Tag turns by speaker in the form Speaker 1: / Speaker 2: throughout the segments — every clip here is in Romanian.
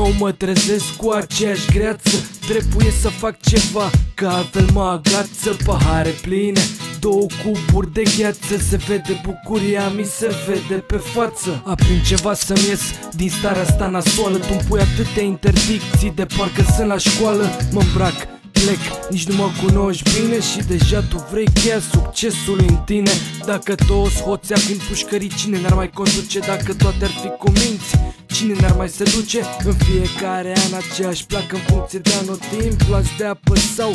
Speaker 1: Mă trezesc cu aceeași greață. Trebuie să fac ceva Că altfel mă agață. Pahare pline Două cuburi de gheață. Se vede bucuria mi se vede pe față. Aprind ceva să-mi ies din starea asta nasoală. Tu pui atâtea interdicții de parcă sunt la școală. Mă îmbrac plec Nici nu mă cunoști bine. Și deja tu vrei cheia succesului în tine. Dacă toți hoții ar fi pușcării, cine n-ar mai conduce Dacă toate ar fi cu minți Cine n-ar mai se duce? În fiecare an aceeași placă în funcție de anotimp Luați de apă sau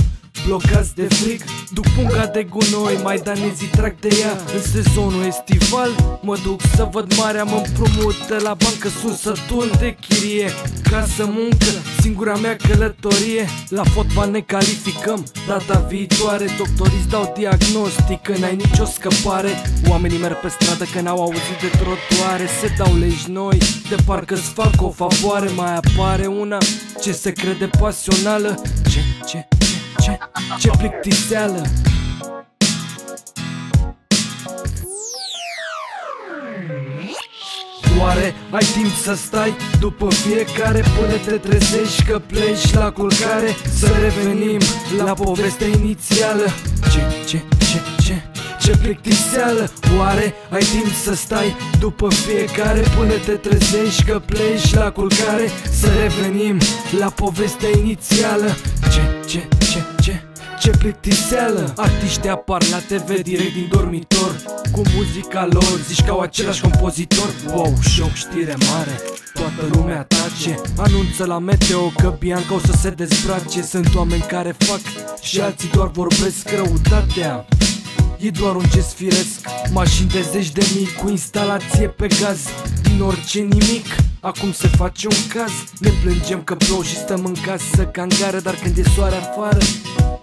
Speaker 1: blocați de frig Duc punga de gunoi, mai danezii trag de ea. În sezonul estival mă duc să văd marea Mă împrumut de la bancă, sunt sătul de chirie. Casă, muncă, singura mea călătorie. La fotbal ne calificăm Data viitoare. Doctoriți dau diagnostic Că n-ai nicio scăpare. Oamenii merg pe stradă că n-au auzit de trotuare. Se dau legi noi, de parcă-ți fac o favoare. Mai apare una ce se crede pasională. Ce, ce, ce, ce plictiseală. Oare ai timp să stai după fiecare? Până te trezești că pleci la culcare? Să revenim la povestea inițială. Ce, ce, ce, ce, ce plictiseală. Oare ai timp să stai după fiecare? Până te trezești că pleci la culcare? Să revenim la povestea inițială. Ce, ce, ce, ce ce plictiseală. Artiștii apar la TV direct din dormitor. Cu muzica lor, zici că au același compozitor. Wow, shock, știre mare Toată lumea tace. Anunță la meteo că Bianca o să se dezbrace. Sunt oameni care fac și alții doar vorbesc răutatea. E doar un gest firesc. Mașini de zeci de mii cu instalație pe gaz. Din orice nimic Acum se face un caz. Ne plângem că plouă și stăm în casă ca în gară Dar când e soare afară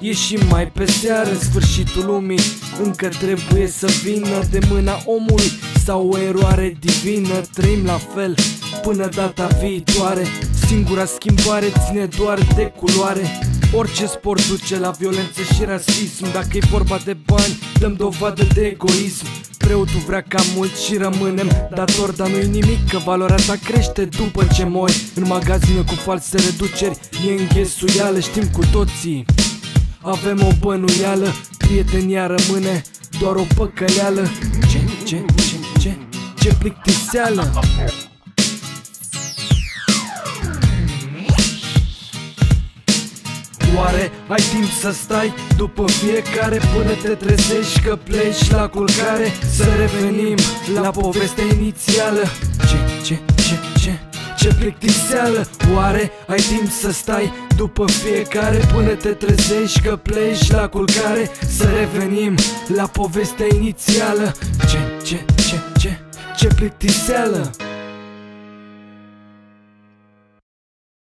Speaker 1: Ieșim mai pe seară în sfârșitul lumii. Încă trebuie să vină de mâna omului. Sau o eroare divină Trăim la fel. Până data viitoare Singura schimbare ține doar de culoare. Orice sport duce la violență și rasism. Dacă e vorba de bani, dăm dovadă de egoism. Preotul vrea cam mult și rămânem dator Dar nu-i nimic că valoarea ta crește după ce mori. În magazine cu false reduceri e înghesuială Știm cu toții avem o bănuială Prietenia rămâne doar o păcăleală. Ce, ce, ce, ce, ce plictiseală. Oare ai timp să stai după fiecare până te trezești că pleci la culcare? Să revenim la povestea inițială. Ce, ce, ce, ce, ce plictiseală. Oare ai timp să stai după fiecare? Până te trezești că pleci la culcare. Să revenim la povestea inițială. Ce, ce, ce, ce, ce plictiseală